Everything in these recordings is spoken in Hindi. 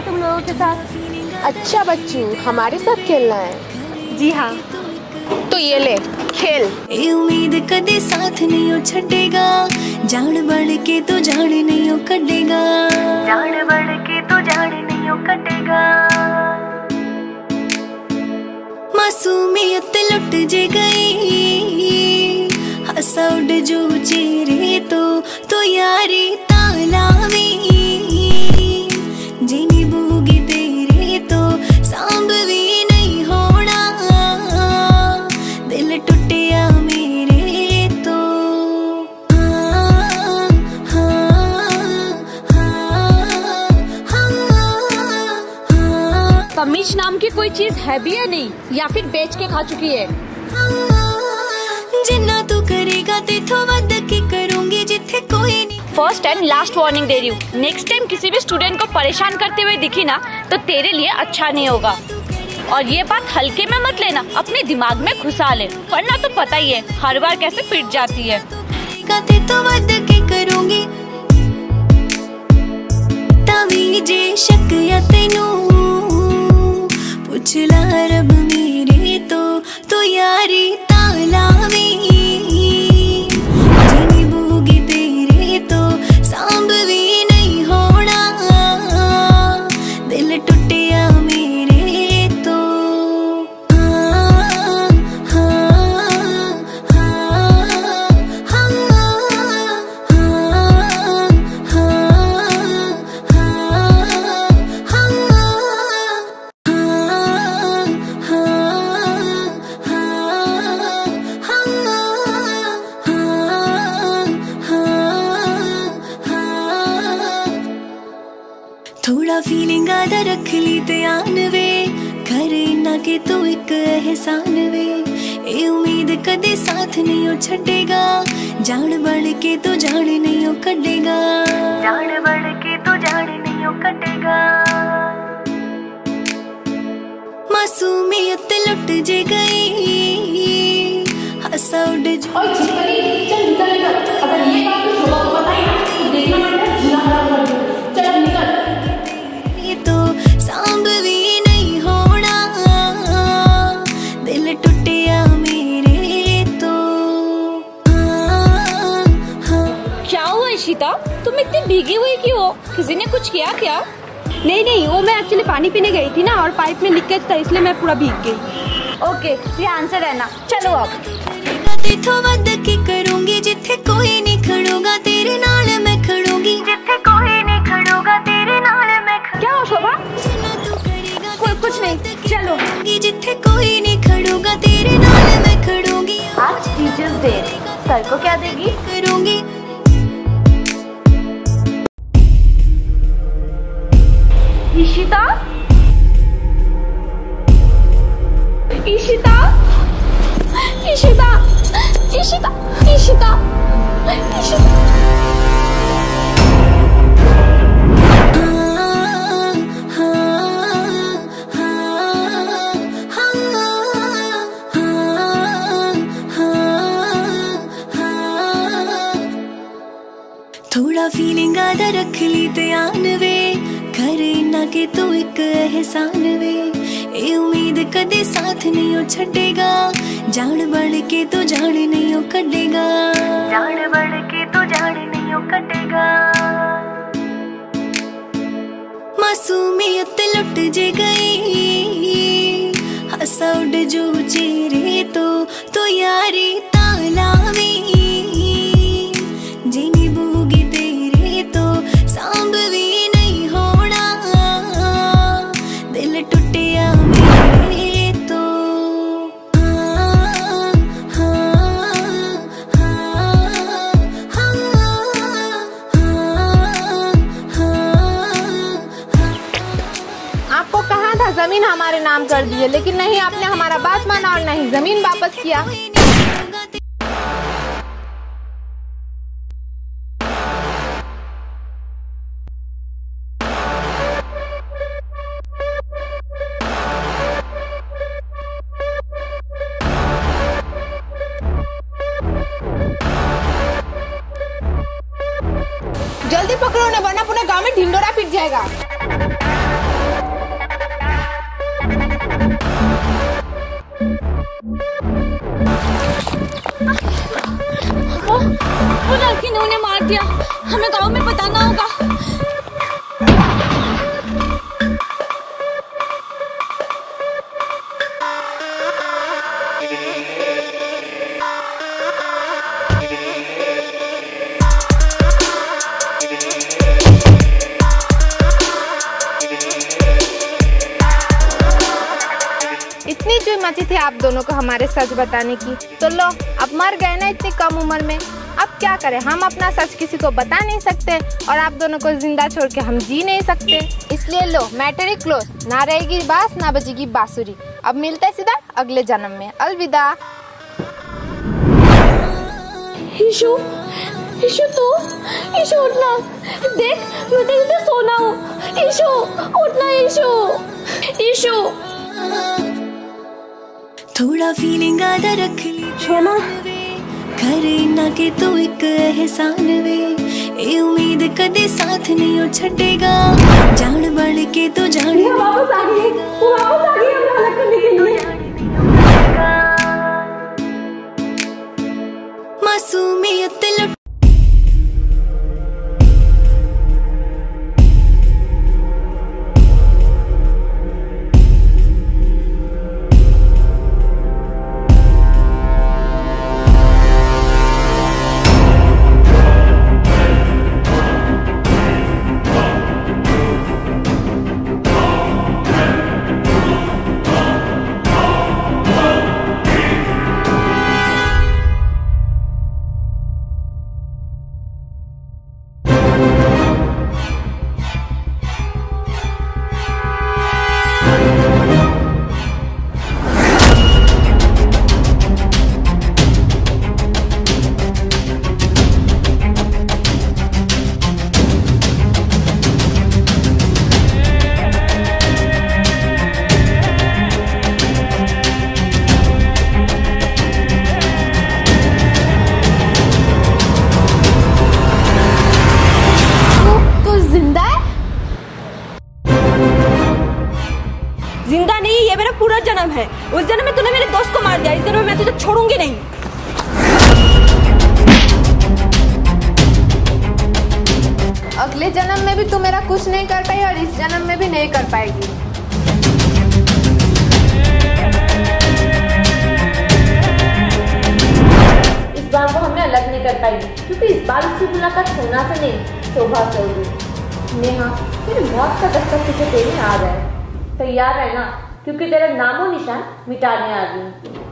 है तुम लोगों के साथ अच्छा बच्चू हमारे साथ खेलना है। जी हाँ। तो ये ले खेल। उम्मीद कदे साथ नहीं हो छेगा जान बढ़ के तो जान नहीं हो कटेगा। जान बढ़ के तो जान नहीं ओ कटेगा। मासूमियत लुट जे गई हसा उड़ जो चेरे तो तो यारी तालावी। ऐसी कोई चीज़ है भी या नहीं या फिर बेच के खा चुकी है? जिन्ना तू करेगा तेथों की करूँगी जिथे कोई नहीं। फ़र्स्ट एंड लास्ट वार्निंग दे रही हूँ। नेक्स्ट टाइम किसी भी स्टूडेंट को परेशान करते हुए दिखी ना तो तेरे लिए अच्छा नहीं होगा। और ये बात हल्के में मत लेना अपने दिमाग में घुसा ले। पढ़ना तो पता ही है हर बार कैसे पिट जाती है। करूँगी शक या तेनू चला रब मेरे तो तो यारी तो फीलिंग आदा रख ली ध्यान वे। करे ना के तू एक एहसान वे। ए उम्मीद कदे साथ नहीं ओ छड़ेगा जान बढ़ के तू जान नहीं ओ कटेगा जान बढ़ के तू जान नहीं ओ कटेगा मासूमियत लुट जे गई। हंसा उड़ जो। अगर ये बात तो बताइए तुम इतनी भीगी हुई क्यों किसी ने कुछ किया क्या? नहीं नहीं वो मैं एक्चुअली पानी पीने गई थी ना और पाइप में लीकेज था इसलिए मैं पूरा भीग गई। ओके ये आंसर है ना। चलो अब। करूँगी जिथे कोई नहीं खड़ूँगा तेरे नाल मैं खड़ूँगी। जिथे कोई नहीं खड़ूँगा तेरे नाल मैं क्या हो शोभा? कुछ नहीं। चलो। जिथे कोई नहीं खड़ूँगा तेरे नाल मैं खड़ूँगी। आज टीचर्स डे सर को क्या देगी? करूँगी। आदा रख ली ध्यान वे। करे ना कि तू एक एहसान वे। ए उम्मीद कदे साथ नहीं ओ छड़ेगा। जान बन के तू जान नहीं ओ कटेगा जान बन के तू जान नहीं ओ कटेगा मासूमियत लुट जे गई। हंसा उड़ जो चेहरे तो तो यारी तालावी ज़मीन हमारे नाम कर दिए, लेकिन नहीं, आपने हमारा बात माना और नहीं, ज़मीन वापस किया। जल्दी पकड़ो ना वरना पूरे गाँव में ढिंडोरा पिट जाएगा। वो लड़की ने उन्हें मार दिया। हमें गाँव में बताना होगा। इतनी चुई मची थी आप दोनों को हमारे सच बताने की तो लो अब मर गए ना इतनी कम उम्र में। अब क्या करें? हम अपना सच किसी को बता नहीं सकते और आप दोनों को ज़िंदा छोड़ के हम जी नहीं सकते। इसलिए लो मैटर ही क्लोज ना रहेगी बास ना बजेगी बांसुरी। अब मिलते हैं सीधा अगले जन्म में। अलविदा। ईशु ईशु तो ईशु उठना। देख मैं तेरे से सोना हूँ। ईशु उठना ईशु। ईशु। थोड़ा फीलिंग आदा रख ली करे ना के तू एक एहसान वे। ए उम्मीद कदे साथ नहीं ओ छड़ेगा। जान बढ़ के तू जान वापस आ गई वापस आ गई हम अलग करने के लिए। पूरा जन्म है। उस जन्म में तूने मेरे दोस्त को मार दिया इस जन्म में मैं तुझे छोड़ूँगी नहीं। अगले जन्म में भी तू मेरा कुछ नहीं कर पाई और इस जन्म में भी नहीं कर पाएगी। इस बार वो हमें अलग नहीं कर पाएगी क्योंकि इस बार उसकी मुलाकात सोना से नहीं शोभा से होगी। नेहा तेरे मौत का दस्तक तुझे देने आ है। तैयार है ना क्योंकि तेरा नामो निशान मिटाने आ गई। हूँ।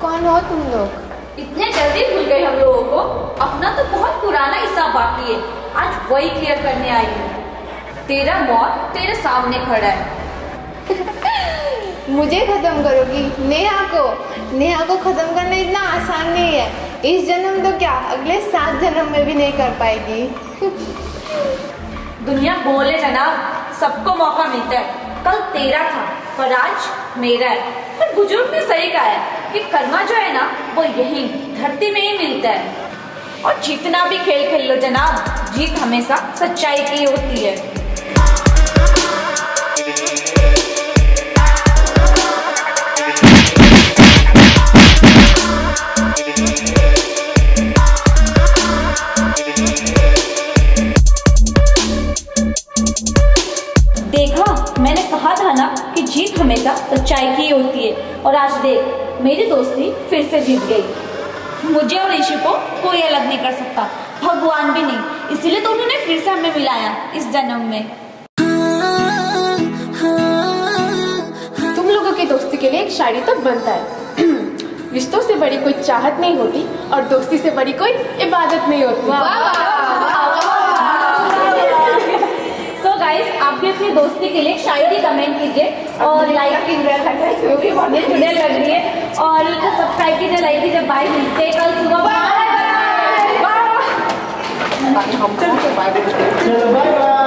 कौन हो तुम लोग? इतने जल्दी भूल गए हम लोगों को। अपना तो बहुत पुराना हिसाब बाकी है। आज वही क्लियर करने आई हूँ। तेरा मौत तेरे सामने खड़ा है। मुझे खत्म करोगी। नेहा को। नेहा को खत्म करना इतना आसान नहीं है। इस जन्म तो क्या? अगले सात जन्म में भी नहीं कर पाएगी। दुनिया बोले जनाब, सबको मौका मिलता है। कल तेरा था, पर आज मेरा है। पर बुज़ुर्ग ने सही कहा है कि कर्मा जो है ना, वो यही, धरती में ही मिलता है। और जितना भी खेल खेल लो जनाब। जीत हमेशा सच्चाई की होती है। देखा, मैंने कहा था ना कि जीत हमेशा सच्चाई की होती है। और आज देख, मेरी दोस्ती फिर से जीत गई। मुझे और ऋषि को कोई अलग नहीं कर सकता। भगवान भी नहीं। इसीलिए तो उन्होंने फिर से हमें मिलाया इस जन्म में। दोस्ती के लिए एक शायरी तो बनता है। रिश्तों से बड़ी कोई चाहत नहीं होती और दोस्ती से बड़ी कोई इबादत नहीं होती। तो गाइस आप भी अपनी दोस्ती के लिए एक शायरी कमेंट कीजिए और लाइक चुड़ैल लग रही है। और सब्सक्राइब कीजिए लाइक कीजिए बाय मिलते हैं कल सुबह। Bye bye bye bye